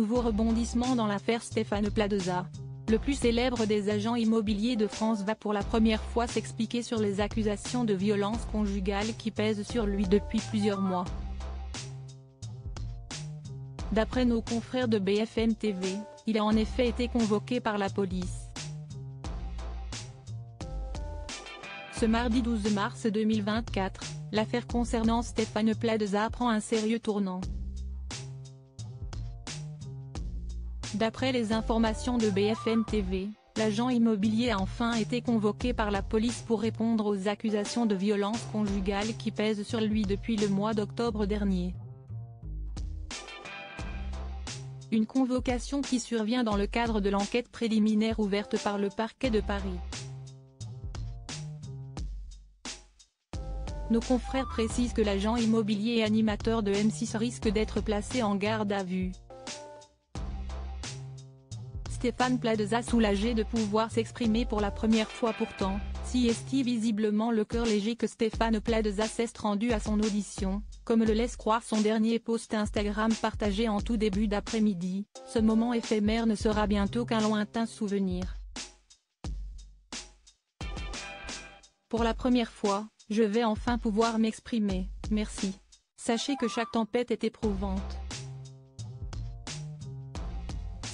Nouveau rebondissement dans l'affaire Stéphane Plaza. Le plus célèbre des agents immobiliers de France va pour la première fois s'expliquer sur les accusations de violence conjugale qui pèsent sur lui depuis plusieurs mois. D'après nos confrères de BFM TV, il a en effet été convoqué par la police. Ce mardi 12 mars 2024, l'affaire concernant Stéphane Plaza prend un sérieux tournant. D'après les informations de BFM TV, l'agent immobilier a enfin été convoqué par la police pour répondre aux accusations de violence conjugale qui pèsent sur lui depuis le mois d'octobre dernier. Une convocation qui survient dans le cadre de l'enquête préliminaire ouverte par le parquet de Paris. Nos confrères précisent que l'agent immobilier et animateur de M6 risque d'être placé en garde à vue. Stéphane Plaza soulagé de pouvoir s'exprimer pour la première fois pourtant, si est visiblement le cœur léger que Stéphane Plaza s'est rendu à son audition, comme le laisse croire son dernier post Instagram partagé en tout début d'après-midi, ce moment éphémère ne sera bientôt qu'un lointain souvenir. Pour la première fois, je vais enfin pouvoir m'exprimer, merci. Sachez que chaque tempête est éprouvante.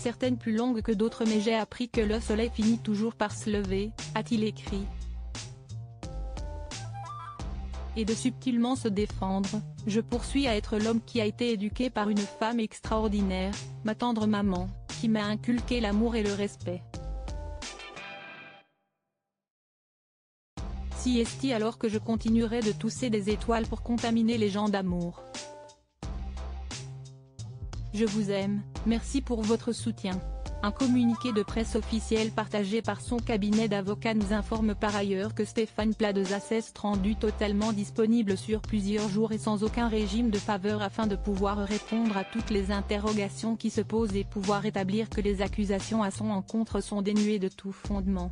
Certaines plus longues que d'autres mais j'ai appris que le soleil finit toujours par se lever, a-t-il écrit et de subtilement se défendre, je poursuis à être l'homme qui a été éduqué par une femme extraordinaire, ma tendre maman, qui m'a inculqué l'amour et le respect. Si est alors que je continuerai de tousser des étoiles pour contaminer les gens d'amour. Je vous aime, merci pour votre soutien. Un communiqué de presse officiel partagé par son cabinet d'avocats nous informe par ailleurs que Stéphane Plaza s'est rendu totalement disponible sur plusieurs jours et sans aucun régime de faveur afin de pouvoir répondre à toutes les interrogations qui se posent et pouvoir établir que les accusations à son encontre sont dénuées de tout fondement.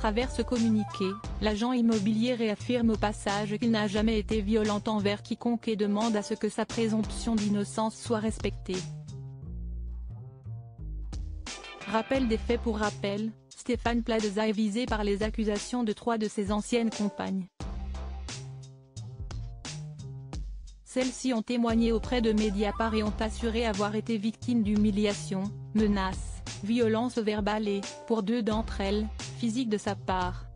Travers ce communiqué, l'agent immobilier réaffirme au passage qu'il n'a jamais été violent envers quiconque et demande à ce que sa présomption d'innocence soit respectée. Rappel des faits pour rappel, Stéphane Plaza est visé par les accusations de trois de ses anciennes compagnes. Celles-ci ont témoigné auprès de Mediapart et ont assuré avoir été victimes d'humiliations, menaces, violences verbales et, pour deux d'entre elles, physiques de sa part.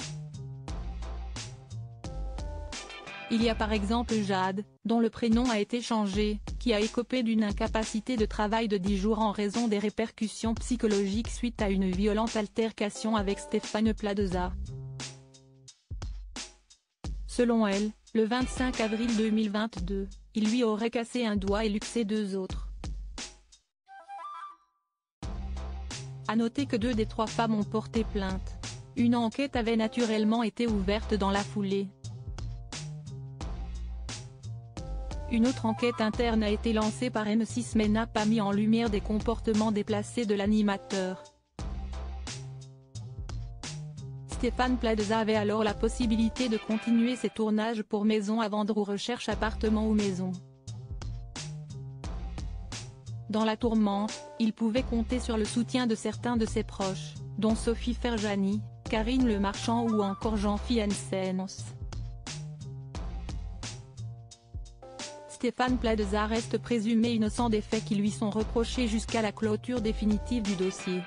Il y a par exemple Jade, dont le prénom a été changé, qui a écopé d'une incapacité de travail de 10 jours en raison des répercussions psychologiques suite à une violente altercation avec Stéphane Plaza. Selon elle, le 25 avril 2022, il lui aurait cassé un doigt et luxé deux autres. A noter que deux des trois femmes ont porté plainte. Une enquête avait naturellement été ouverte dans la foulée. Une autre enquête interne a été lancée par M6 mais n'a pas mis en lumière des comportements déplacés de l'animateur. Stéphane Plaza avait alors la possibilité de continuer ses tournages pour Maison à vendre ou Recherche appartement ou maison. Dans la tourmente, il pouvait compter sur le soutien de certains de ses proches, dont Sophie Ferjani, Karine Le Marchand ou encore Jean-Philippe Stéphane Plaza reste présumé innocent des faits qui lui sont reprochés jusqu'à la clôture définitive du dossier.